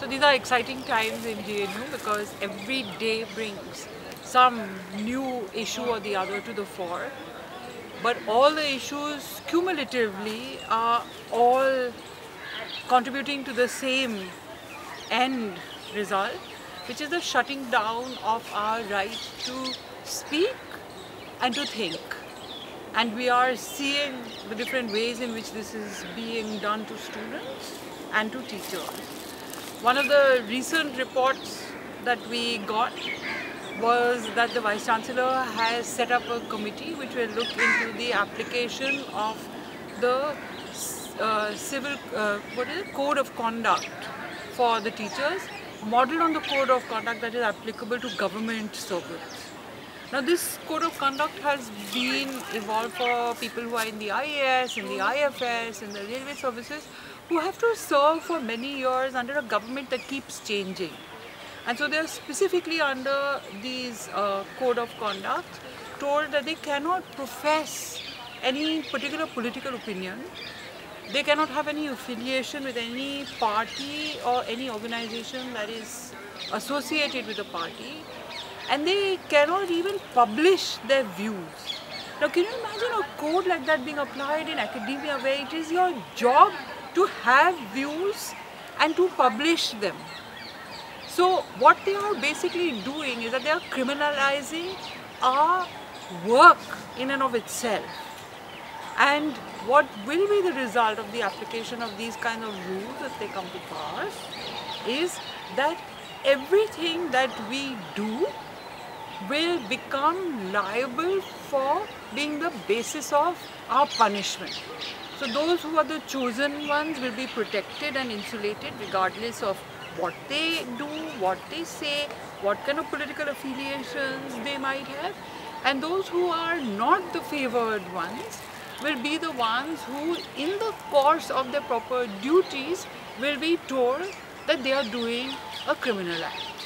So these are exciting times in JNU because every day brings some new issue or the other to the fore. But all the issues cumulatively are all contributing to the same end result, which is the shutting down of our right to speak and to think. And we are seeing the different ways in which this is being done to students and to teachers. One of the recent reports that we got was that the Vice Chancellor has set up a committee which will look into the application of the uh, civil uh, what is it? code of conduct for the teachers modeled on the code of conduct that is applicable to government servants. Now this code of conduct has been evolved for people who are in the IAS, in the IFS, in the railway services who have to serve for many years under a government that keeps changing. And so they are specifically under these uh, code of conduct told that they cannot profess any particular political opinion. They cannot have any affiliation with any party or any organization that is associated with a party and they cannot even publish their views. Now can you imagine a code like that being applied in academia where it is your job to have views and to publish them. So what they are basically doing is that they are criminalizing our work in and of itself. And what will be the result of the application of these kind of rules if they come to pass is that everything that we do will become liable for being the basis of our punishment. So those who are the chosen ones will be protected and insulated regardless of what they do, what they say, what kind of political affiliations they might have. And those who are not the favored ones will be the ones who in the course of their proper duties will be told that they are doing a criminal act.